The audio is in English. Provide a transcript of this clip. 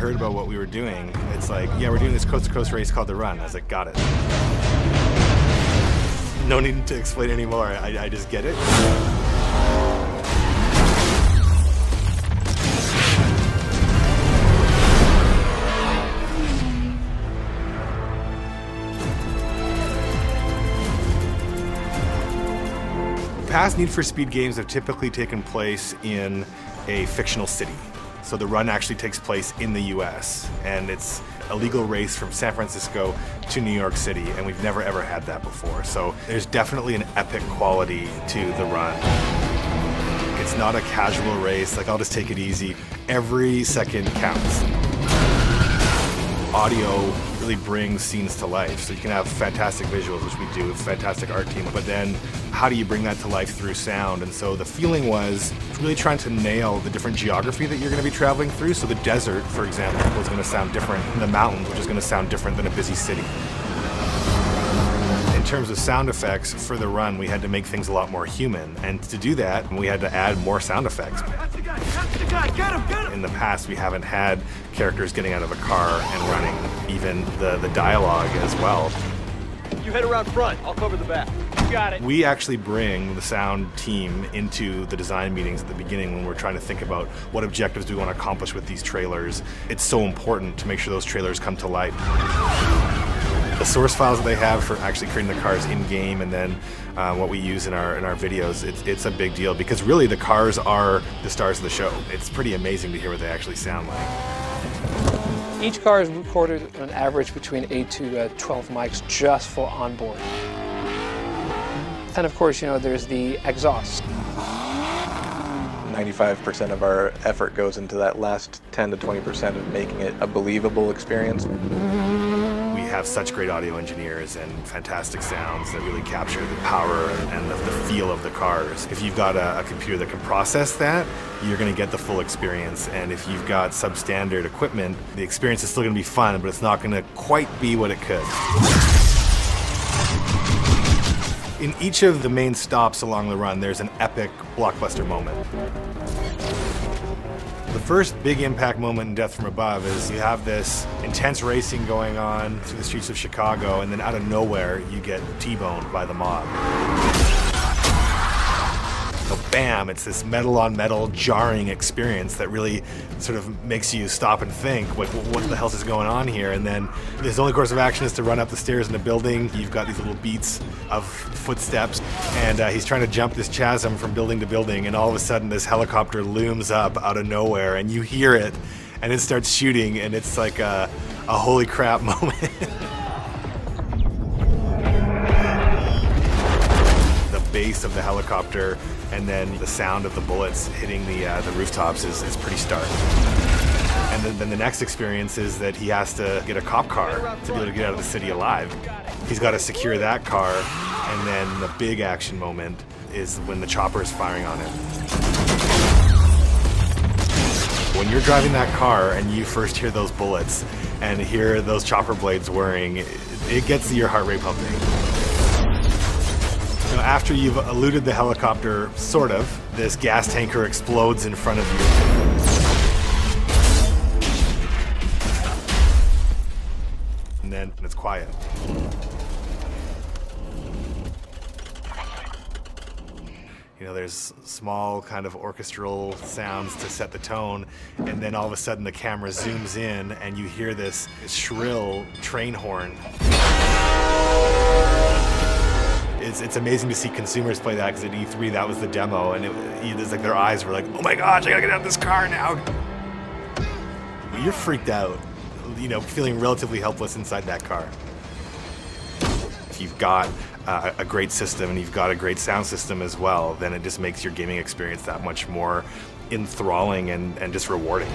heard about what we were doing, it's like, yeah, we're doing this coast to coast race called the Run. I was like, got it. No need to explain anymore. I, I just get it. Past Need for Speed games have typically taken place in a fictional city. So the run actually takes place in the US and it's a legal race from San Francisco to New York City and we've never ever had that before. So there's definitely an epic quality to the run. It's not a casual race, like I'll just take it easy. Every second counts. Audio really brings scenes to life. So you can have fantastic visuals, which we do, fantastic art team, but then how do you bring that to life through sound? And so the feeling was really trying to nail the different geography that you're going to be traveling through. So the desert, for example, was going to sound different than the mountains, which is going to sound different than a busy city. In terms of sound effects for the run, we had to make things a lot more human. And to do that, we had to add more sound effects. In the past, we haven't had characters getting out of a car and running, even the, the dialogue as well. You head around front, I'll cover the back. Got it. We actually bring the sound team into the design meetings at the beginning when we're trying to think about what objectives do we want to accomplish with these trailers. It's so important to make sure those trailers come to life the source files that they have for actually creating the cars in game and then uh, what we use in our in our videos it's, it's a big deal because really the cars are the stars of the show. It's pretty amazing to hear what they actually sound like. Each car is recorded on average between 8 to uh, 12 mics just for onboard. And of course you know there's the exhaust. 95% of our effort goes into that last 10 to 20% of making it a believable experience have such great audio engineers and fantastic sounds that really capture the power and the, the feel of the cars. If you've got a, a computer that can process that, you're going to get the full experience. And if you've got substandard equipment, the experience is still going to be fun, but it's not going to quite be what it could. In each of the main stops along the run, there's an epic blockbuster moment. The first big impact moment in Death from Above is you have this intense racing going on through the streets of Chicago, and then out of nowhere, you get T-boned by the mob. So bam, it's this metal on metal jarring experience that really sort of makes you stop and think, like, what the hell is going on here? And then his only course of action is to run up the stairs in the building. You've got these little beats of footsteps, and uh, he's trying to jump this chasm from building to building, and all of a sudden this helicopter looms up out of nowhere, and you hear it, and it starts shooting, and it's like a, a holy crap moment. Of the helicopter and then the sound of the bullets hitting the, uh, the rooftops is, is pretty stark. And then, then, the next experience is that he has to get a cop car to be able to get out of the city alive. He's got to secure that car, and then the big action moment is when the chopper is firing on him. When you're driving that car and you first hear those bullets and hear those chopper blades whirring, it gets your heart rate pumping after you've eluded the helicopter, sort of, this gas tanker explodes in front of you. And then it's quiet. You know, there's small kind of orchestral sounds to set the tone, and then all of a sudden the camera zooms in and you hear this shrill train horn it's, it's amazing to see consumers play that because at E3 that was the demo and it, was like their eyes were like, oh my gosh, I gotta get out of this car now. You're freaked out, you know, feeling relatively helpless inside that car. If you've got uh, a great system and you've got a great sound system as well, then it just makes your gaming experience that much more enthralling and, and just rewarding.